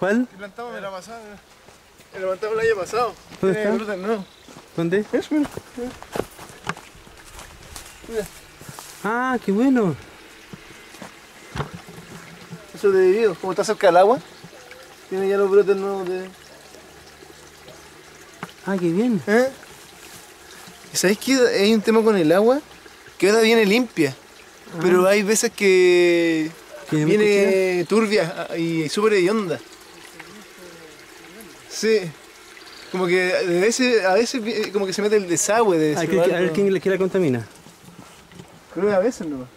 ¿Cuál? Que plantamos el año pasado. El año pasado. ¿Dónde está? brotes nuevos. ¿Dónde? Eso, mira. Ah, qué bueno. Eso es de vivido. Como está cerca del agua, tiene ya los brotes nuevos de... Ah, qué bien. ¿Eh? ¿Y sabéis que hay un tema con el agua? Que ahora viene limpia. Pero hay veces que ¿Que me viene turbia y súper hedionda. Sí. Como que de veces, a veces vi- como que se mete el desagüe de ese que- a ver quién, quién la contamina. Creo que a veces nomás.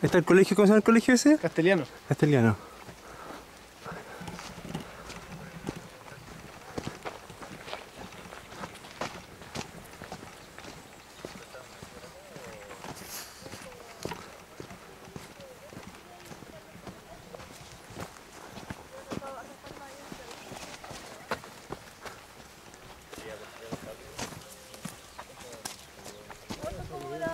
¿Está el colegio? ¿Cómo se llama el colegio ese? Castellano. Castellano. Me levantamos nosotros. Bueno, que están vivos, si no los tíos también que tienen vivos.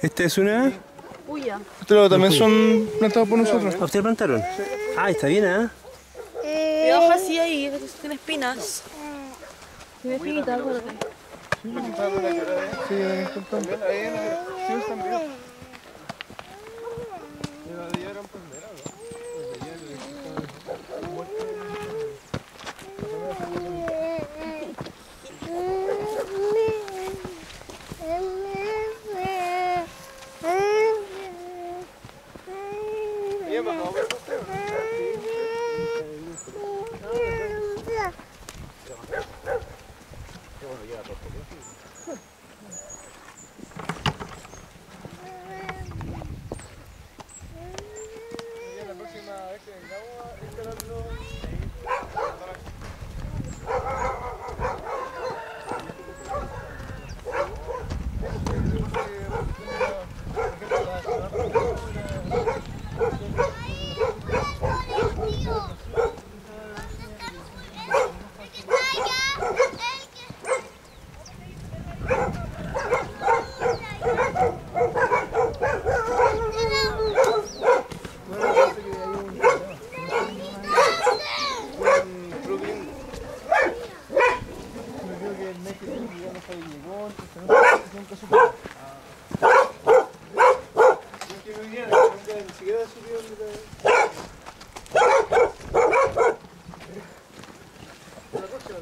¿Esta es una? Uya. Estos también son plantados por nosotros. ¿A usted plantaron? Ah, está bien, ¿ah? De hoja sí ahí, tiene espinas. Tiene espinitas. Sí, están también. Ahí, sí, están vivos. La próxima vez que vengamos a instalarlo un plugin. Me creo que el mes que viene ya no sabe llegó, entonces no sé si nunca supe. Es que me viene, nunca ni siquiera subió ni la- La próxima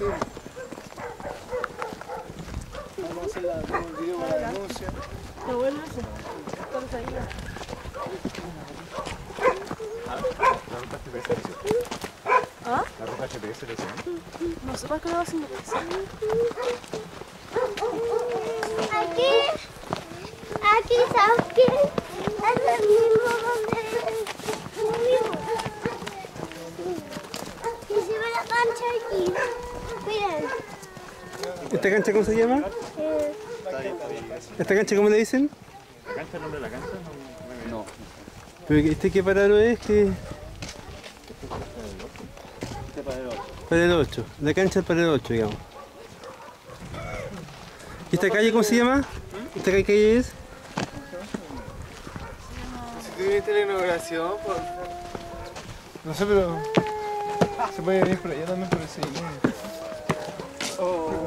no. No, conocer la, la bueno. ¿Ah? La ruta para qué lo eso. Aquí, aquí, ¿sabes qué? Es el mismo donde vivimos. Y se ve la cancha aquí. Miren. ¿Esta cancha cómo se llama? ¿Esta cancha cómo le dicen? ¿La cancha, el nombre de la cancha? No. no. Pero ¿Este qué parado es? que Este para el otro. Para el 8. La cancha es para el 8, digamos. ¿Y esta calle cómo se llama? ¿Esta calle qué es? Si tuviste la inauguración, pues... No sé, pero... Se puede venir por allá también por el seguimiento. 어.